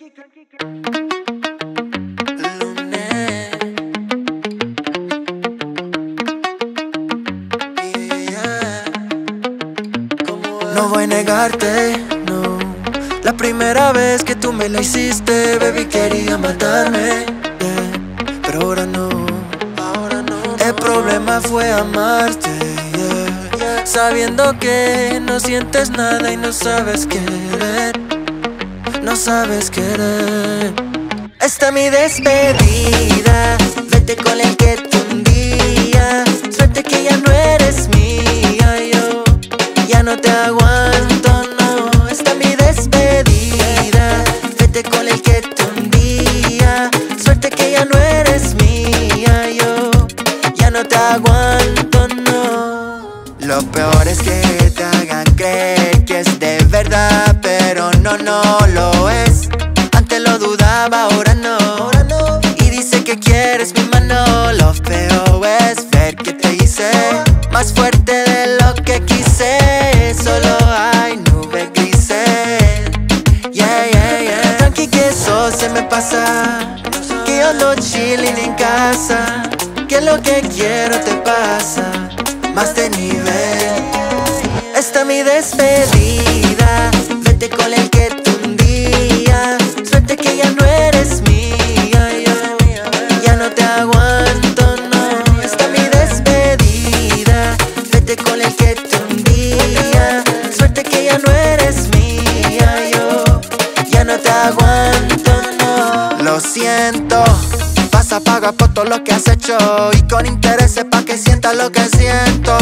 No voy a negarte, no. La primera vez que tú me la hiciste, baby, quería matarme. Pero ahora no, ahora no. El problema fue amarte. Sabiendo que no sientes nada y no sabes querer. No sabes querer. Esta mi despedida. Vete con el que tú un día. Suerte que ya no eres mía, yo. Ya no te aguanto, lo que quise. Solo hay nubes grises. Yeah, yeah, yeah. Tranqui que eso se me pasa. Que yo ando chilling en casa. Que lo que quiero te pasa. Más de nivel. Esta mi despedida. Que has hecho Y con intereses pa' que sientas lo que siento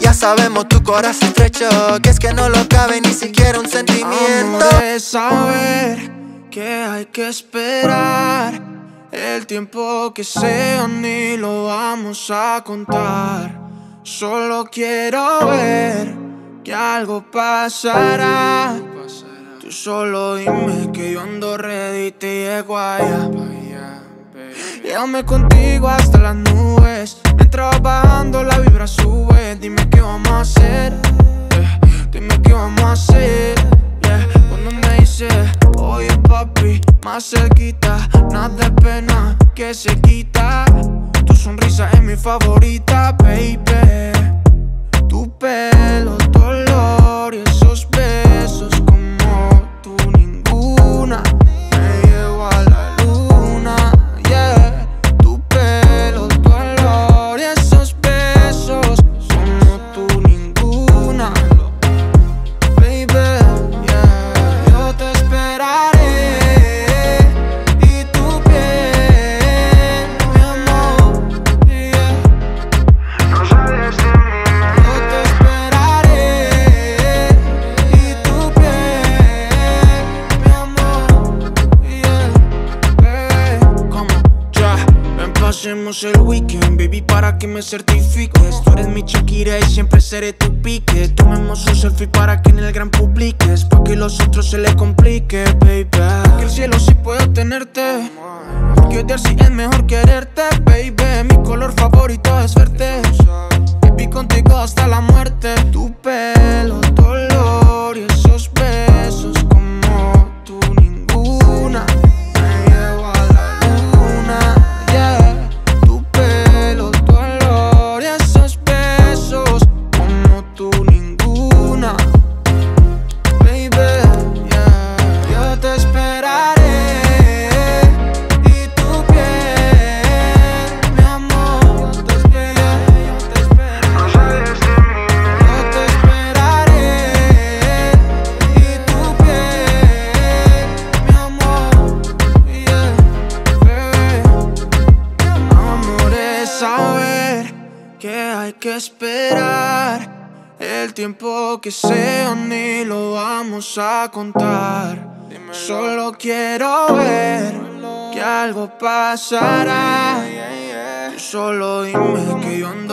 Ya sabemos tu corazón estrecho Que es que no lo cabe ni siquiera un sentimiento Amor es saber que hay que esperar el tiempo que sea ni lo vamos a contar. Solo quiero ver que algo pasará. Tú solo dime que yo ando ready y te llego allá. Llévame contigo hasta las nubes. Mientras bajando la vibra sube. Dime qué vamos a hacer. eh, Dime qué vamos a hacer. yeah. Cuando me dice, oye papi, más cerquita. Nada de pena que se quita. Tu sonrisa es mi favorita, baby. Tu pelo, tu el weekend, baby, para que me certifiques. Tú eres mi Shakira y siempre seré tu pique. Tomemos un selfie para que en el gran publiques, pa' que los otros se le complique, baby. Que el cielo sí puedo tenerte. Porque odiar sí es mejor quererte, baby. Mi color favorito es verte. Baby, contigo hasta la muerte. Que hay que esperar el tiempo que sea ni lo vamos a contar. Solo quiero ver que algo pasará. Tú solo dime que yo ando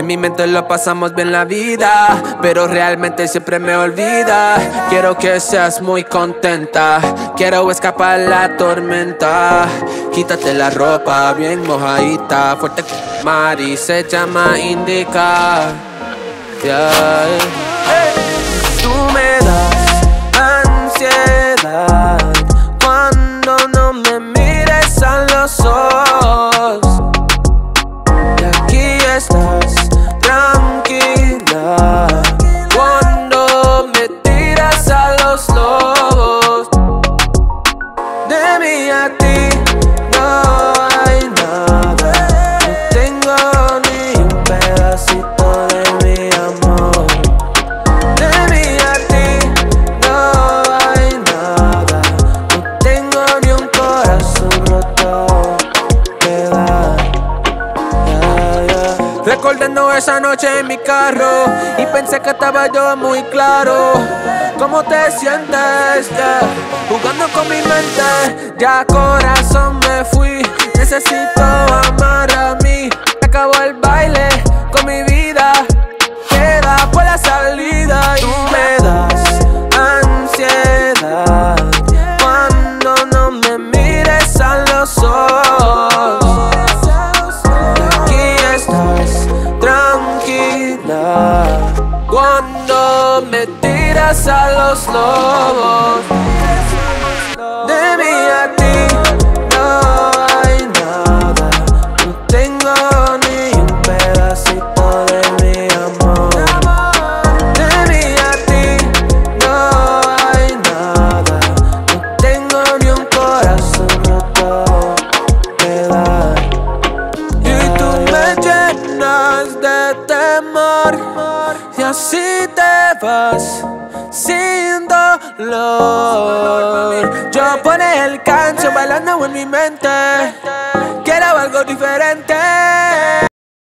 En mi mente lo pasamos bien la vida, pero realmente siempre me olvida. Quiero que seas muy contenta, quiero escapar la tormenta. Quítate la ropa bien mojadita, fuerte Mari se llama Indica. Tú Mí a ti no hay nada. No tengo ni un pedacito de mi amor. De mí a ti no hay nada. No tengo ni un corazón roto que. Recordando esa noche en mi carro y pensé que estaba yo muy claro. ¿Cómo te sientes? Yeah. Jugando con mi mente, ya corazón me fui. Necesito amar a mí. Acabó el baile con mi vida. Cuando me tiras a los lobos. De mí Y así te vas sin dolor. Yo por el canso bailando en mi mente. Quiero algo diferente